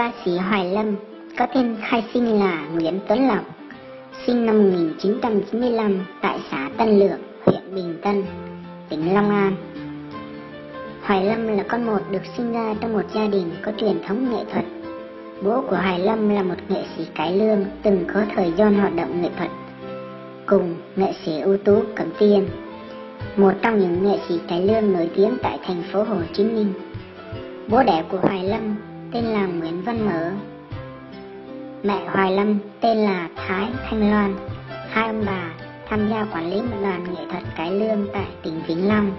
Ca sĩ Hoài Lâm có tên khai sinh là Nguyễn Tuấn Lộc, sinh năm 1995 tại xã Tân Lượng, huyện Bình Tân, tỉnh Long An. Hoài Lâm là con một được sinh ra trong một gia đình có truyền thống nghệ thuật. Bố của Hoài Lâm là một nghệ sĩ cải lương từng có thời gian hoạt động nghệ thuật cùng nghệ sĩ ưu tú Cẩm Tiên, một trong những nghệ sĩ cải lương nổi tiếng tại thành phố Hồ Chí Minh. Bố đẻ của Hoài Lâm tên là Nguyễn Văn Mở. Mẹ Hoài Lâm tên là Thái Thanh Loan. Hai ông bà tham gia quản lý một đoàn nghệ thuật cái lương tại tỉnh Vĩnh Long,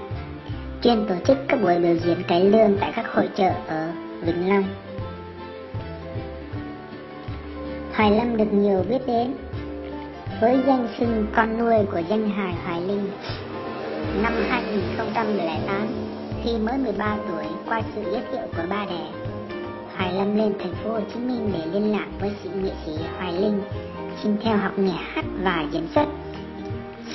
chuyên tổ chức các buổi biểu diễn cái lương tại các hội chợ ở Vĩnh Long. Hoài Lâm được nhiều biết đến với danh xưng con nuôi của danh hài Hoài Linh. Năm 2008, khi mới 13 tuổi qua sự giới thiệu của ba đẻ, Hoài Lâm lên thành phố Hồ Chí Minh để liên lạc với sĩ nghệ sĩ Hoài Linh xin theo học nghề hát và diễn xuất.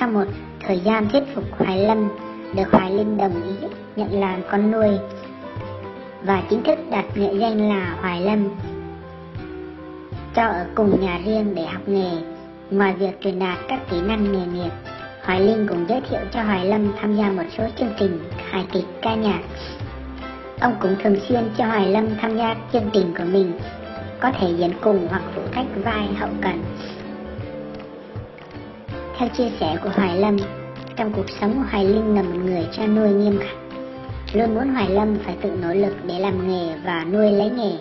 Sau một thời gian thuyết phục Hoài Lâm, được Hoài Linh đồng ý nhận làm con nuôi và chính thức đặt nghệ danh là Hoài Lâm cho ở cùng nhà riêng để học nghề Ngoài việc truyền đạt các kỹ năng nghề nghiệp, Hoài Linh cũng giới thiệu cho Hoài Lâm tham gia một số chương trình hài kịch ca nhạc. Ông cũng thường xuyên cho Hoài Lâm tham gia chương trình của mình, có thể diễn cùng hoặc phụ trách vai hậu cần. Theo chia sẻ của Hoài Lâm, trong cuộc sống Hoài Linh là một người cha nuôi nghiêm khắc, luôn muốn Hoài Lâm phải tự nỗ lực để làm nghề và nuôi lấy nghề.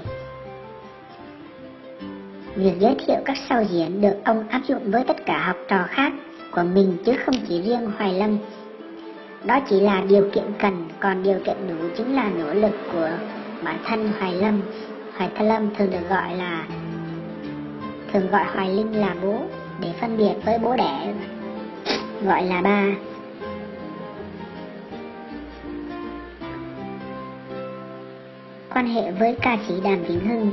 Việc giới thiệu các sao diễn được ông áp dụng với tất cả học trò khác của mình chứ không chỉ riêng Hoài Lâm. Đó chỉ là điều kiện cần, còn điều kiện đủ chính là nỗ lực của bản thân Hoài Lâm. Hoài Thân Lâm thường được gọi là thường gọi Hoài Linh là bố để phân biệt với bố đẻ gọi là ba. Quan hệ với ca sĩ Đàm Vĩnh Hưng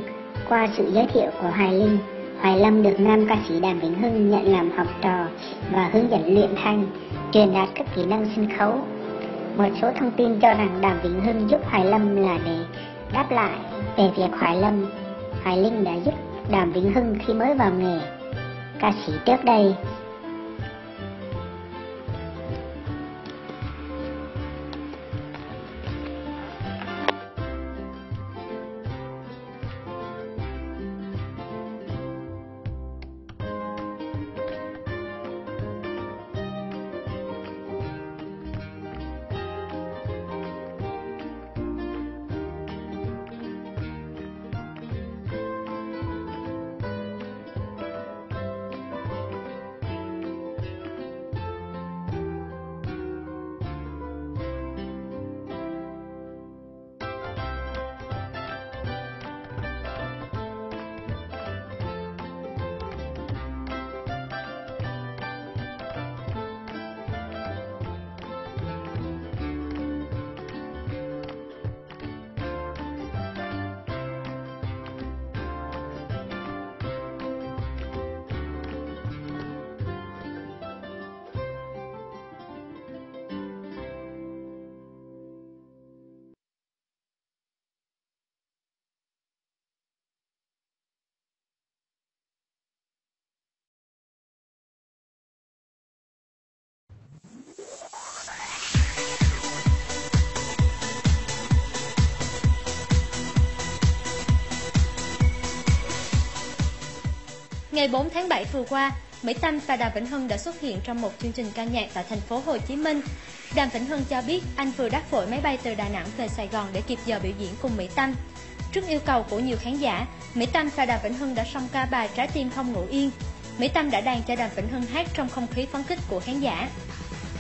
qua sự giới thiệu của Hoài Linh, Hoài Lâm được nam ca sĩ Đàm Vĩnh Hưng nhận làm học trò và hướng dẫn luyện thanh, truyền đạt các kỹ năng sân khấu. Một số thông tin cho rằng Đàm Vĩnh Hưng giúp Hoài Lâm là để đáp lại về việc Hoài Lâm, Hoài Linh đã giúp Đàm Vĩnh Hưng khi mới vào nghề. Ca sĩ trước đây Ngày 4 tháng 7 vừa qua, Mỹ Tâm và Đàm Vĩnh Hưng đã xuất hiện trong một chương trình ca nhạc tại thành phố Hồ Chí Minh. Đàm Vĩnh Hưng cho biết anh vừa đáp vội máy bay từ Đà Nẵng về Sài Gòn để kịp giờ biểu diễn cùng Mỹ Tâm. Trước yêu cầu của nhiều khán giả, Mỹ Tâm và Đàm Vĩnh Hưng đã song ca bài Trái tim không ngủ yên. Mỹ Tâm đã đàn cho Đàm Vĩnh Hưng hát trong không khí phấn khích của khán giả.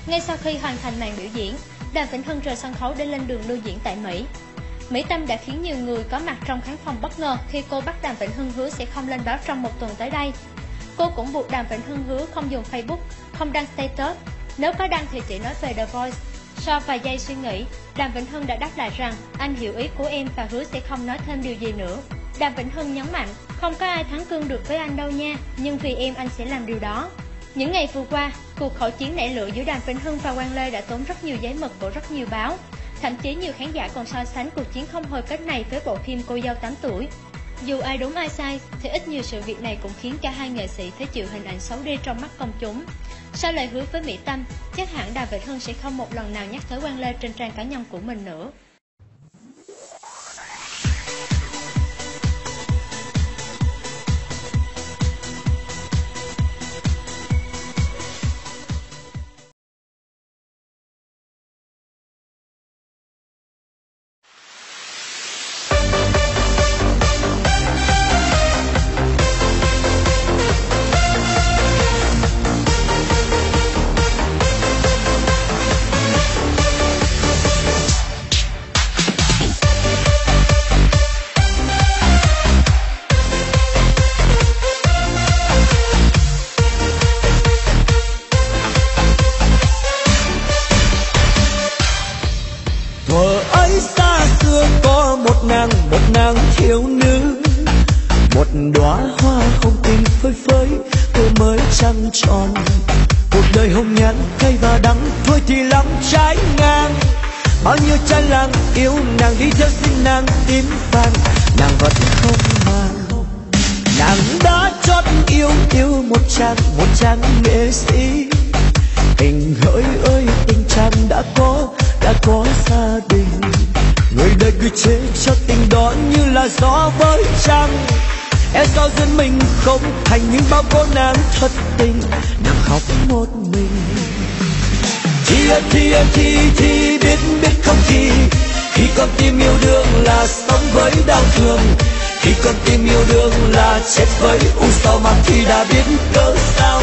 Ngay sau khi hoàn thành màn biểu diễn, Đàm Vĩnh Hưng rời sân khấu để lên đường lưu diễn tại Mỹ. Mỹ Tâm đã khiến nhiều người có mặt trong khán phòng bất ngờ khi cô bắt Đàm Vĩnh Hưng hứa sẽ không lên báo trong một tuần tới đây. Cô cũng buộc Đàm Vĩnh Hưng hứa không dùng Facebook, không đăng status. Nếu có đăng thì chỉ nói về The Voice. Sau vài giây suy nghĩ, Đàm Vĩnh Hưng đã đáp lại rằng anh hiểu ý của em và hứa sẽ không nói thêm điều gì nữa. Đàm Vĩnh Hưng nhấn mạnh, không có ai thắng cương được với anh đâu nha, nhưng vì em anh sẽ làm điều đó. Những ngày vừa qua, cuộc khẩu chiến nảy lửa giữa Đàm Vĩnh Hưng và Quang Lê đã tốn rất nhiều giấy mực của rất nhiều báo. Thậm chí nhiều khán giả còn so sánh cuộc chiến không hồi kết này với bộ phim Cô dâu 8 tuổi. Dù ai đúng ai sai, thì ít nhiều sự việc này cũng khiến cả hai nghệ sĩ phải chịu hình ảnh xấu đi trong mắt công chúng. Sau lời hứa với Mỹ Tâm, chắc hẳn Đà vệ Hưng sẽ không một lần nào nhắc tới quan lê trên trang cá nhân của mình nữa. bao nhiêu trai lang yêu nàng đi theo xin nàng tím vàng. Nàng vẫn không mang. Nàng đã chót yêu yêu một chàng một chàng nghệ sĩ. Tình hỡi ơi tình chàng đã có đã có gia đình. Người đời cứ chế cho tình đó như là gió với trăng. Em sao duyên mình không thành những bao cô nàng thất tình. Nàng khóc một mình em thi em thi thi biết biết không thi khi con tim yêu đương là sống với đau thương khi con tim yêu đương là chết với, u sầu mà khi đã biết cớ sao?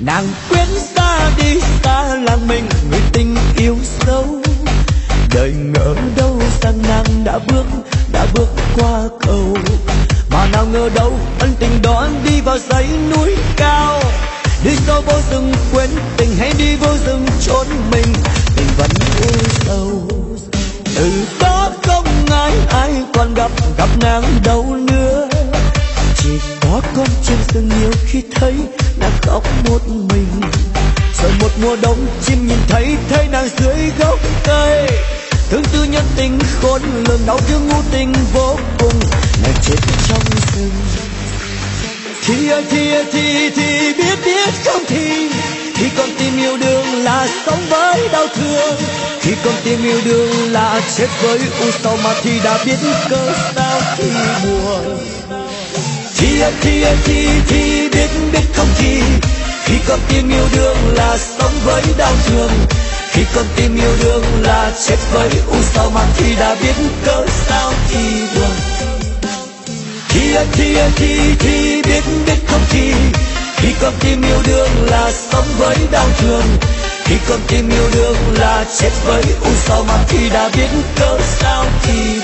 nàng quyến xa đi, ta làng mình, người tình yêu sâu. Đời ngỡ đâu rằng nàng đã bước đã bước qua cầu. Mà nào ngờ đâu, ân tình đó đi vào dãy núi cao. Đi sâu vô rừng, quên tình hay đi vô rừng trốn mình. Tình vẫn yêu sâu từ đó không ai ai còn gặp gặp nàng đâu nữa có con chim sương yêu khi thấy nàng khóc một mình. Rồi một mùa đông chim nhìn thấy thấy nàng dưới gốc cây. Thương tư nhân tình khôn lường, đau thương ngu tình vô cùng. Nàng chết trong rừng. Thì ơi thì ơi, thì thì biết biết không thì. Khi con tim yêu đương là sống với đau thương. Khi con tim yêu đương là chết với u sầu mà thì đã biết cớ sao khi buồn thi thi thi thi, biết biết không thi khi con tim yêu đương là sống với đau thương. Khi con tim yêu đương là chết với u sao mà khi đã biết cớ sao thì buồn. Thi thi thi thi, biết biết không thi khi con tim yêu đương là sống với đau thương. Khi con tim yêu đương là chết với u sao mà khi đã biết cớ sao thì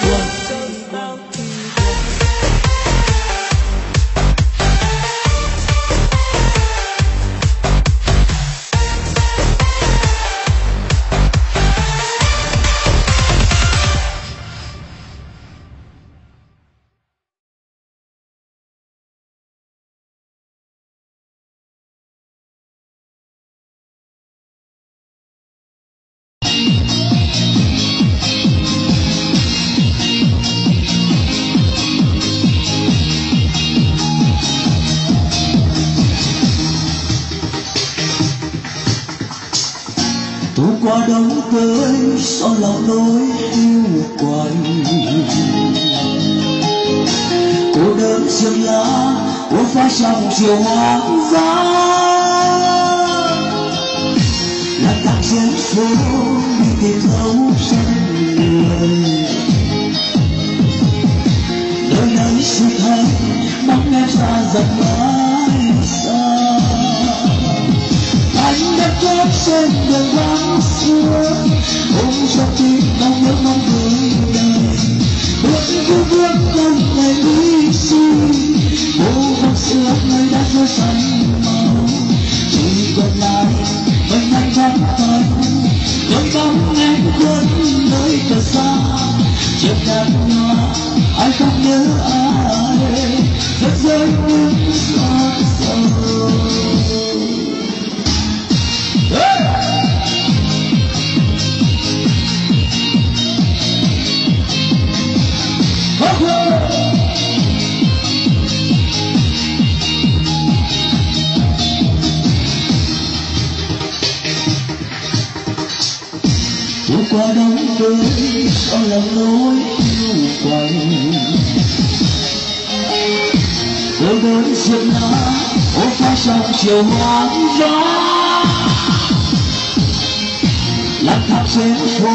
qua đám tới son lòng nỗi yêu quạnh. Cô đơn sương lá uốn phá trong chiều hoang dã là tạc trên phố đi tìm thấu chân người. Đời nơi sự thật mong em xa dần mãi xa. Anh đã kết trên đường chúa ôm trong tim đau nhớ mong đời đời bước bước bước không phải lý suy bố hôm xưa đã chúa xanh màu chỉ còn lại mình anh vắng tay đôi bóng em quên nơi cờ xa chiếc đàn hoa ai không nhớ ai rất rơi nước xót sầu qua đám cưới sau lòng nỗi yêu quạnh cô đơn xuân lá ô pha trong chiều hoang gió lang thang trên phố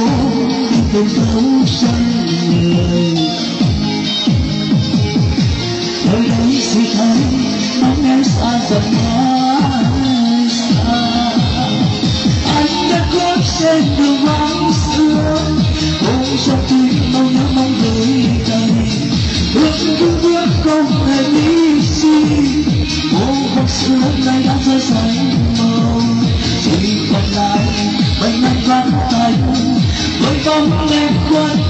đi tìm dấu chân người. Nơi đây suy thấy bóng em xa dần mãi xa. Anh đã có trên đường vắng ôm trong tim mong nhớ mong gửi đầy ước cứ bước, không hề lý suy ô hôm xưa nay đã rơi xanh màu. Chỉ còn lại mấy anh vắt tay. Với bóng em quanh